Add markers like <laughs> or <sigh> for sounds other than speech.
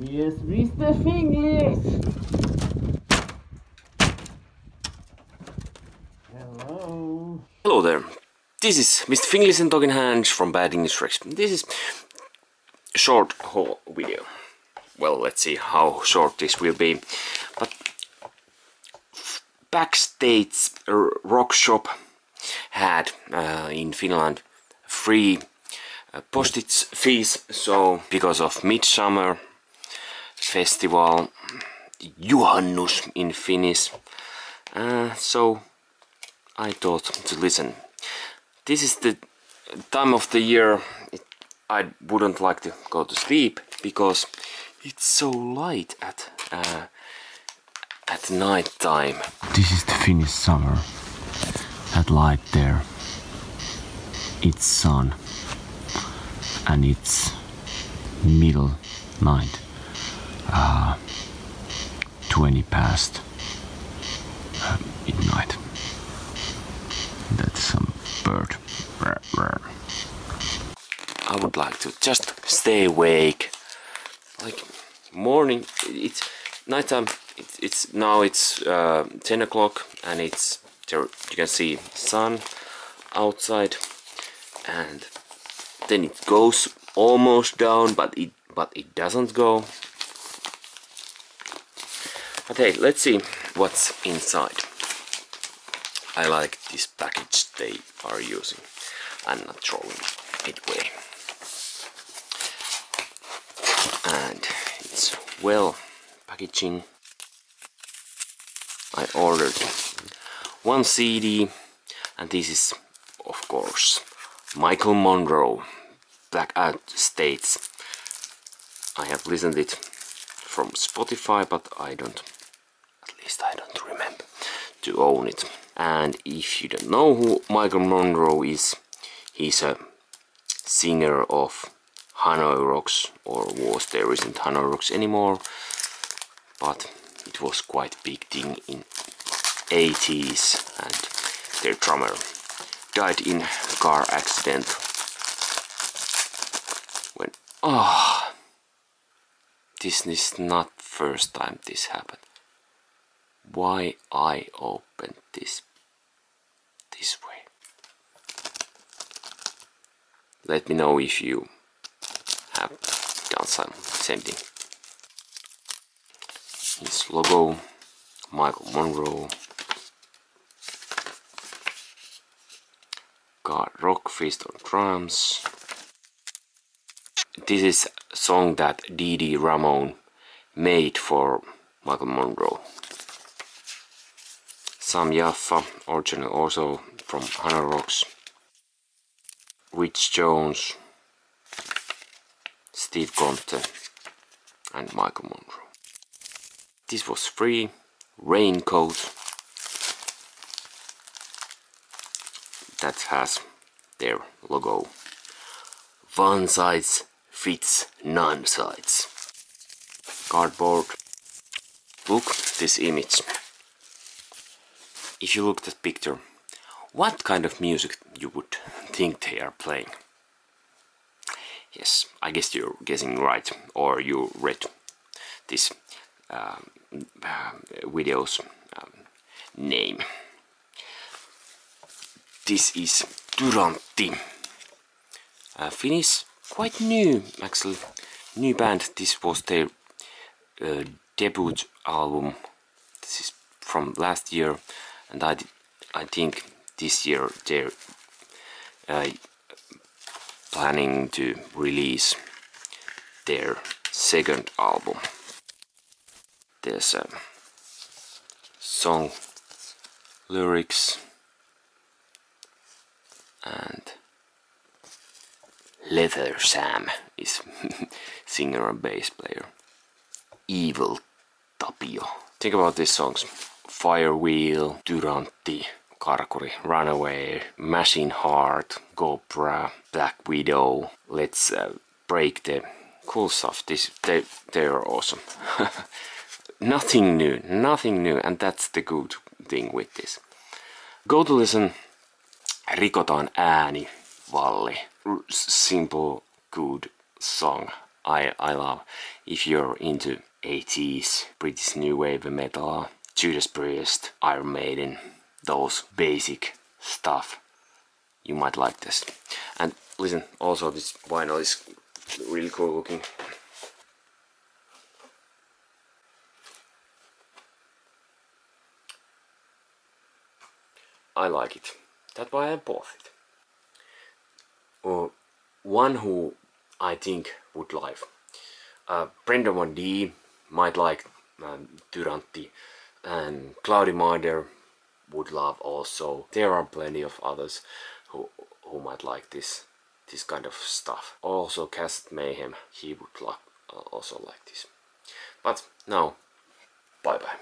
Yes, Mr. Fingers! Hello. Hello there. This is Mr. Finglis and Talking Hands from Bad English Recs. This is a short haul video. Well, let's see how short this will be. But backstage rock shop had uh, in Finland free uh, postage fees. So because of midsummer festival, Juhannus in Finnish. Uh, so I thought to listen. This is the time of the year it, I wouldn't like to go to sleep because it's so light at uh, at night time. This is the Finnish summer. That light there. It's sun and it's middle night. Uh, 20 past midnight. That's some bird. I would like to just stay awake. Like morning, it's nighttime. It's, it's now it's uh, 10 o'clock and it's there. You can see sun outside, and then it goes almost down, but it but it doesn't go. Hey, let's see what's inside. I like this package they are using. I'm not throwing it away. And it's well packaging. I ordered one CD and this is of course Michael Monroe Blackout States. I have listened it from Spotify but I don't at least I don't remember to own it. And if you don't know who Michael Monroe is, he's a singer of Hanoi Rocks, or was there isn't Hanoi Rocks anymore, but it was quite big thing in 80s and their drummer died in car accident when ah oh, this is not first time this happened why I opened this this way. Let me know if you have done some same thing. His logo, Michael Monroe. Karl Rockfist on drums. This is a song that Dee Ramone made for Michael Monroe. Sami Yaffa, original also from Hanoi Rocks, Rich Jones, Steve Conte and Michael Monroe. This was free, raincoat that has their logo. One size fits none sides. Cardboard. Look this image if you look at that picture, what kind of music you would think they are playing? Yes, I guess you're guessing right, or you read this um, uh, video's um, name. This is Tyrantti, a Finnish, quite new, actually, new band. This was their uh, debut album. This is from last year and I, I think this year they're uh, planning to release their second album. There's a song lyrics and Leather Sam is <laughs> singer and bass player. Evil Tapio. Think about these songs. Firewheel, Tyrantti, Karkuri, Runaway, Machine Heart, Cobra, Black Widow. Let's uh, break the cool stuff. This they they're awesome. <laughs> nothing new, nothing new, and that's the good thing with this. Go to listen. Rikotaan ääni, Valli. Simple, good song. I, I love. If you're into 80s British new wave metal, Judas Priest, Iron Maiden, those basic stuff, you might like this. And listen, also this vinyl is really cool looking. I like it. That's why I bought it. Uh, one who I think would like. Uh, Brenda Van D might like um, Tyrantti and Cloudy Minder would love also. There are plenty of others who, who might like this this kind of stuff. Also Cast Mayhem, he would like, also like this. But now, bye bye.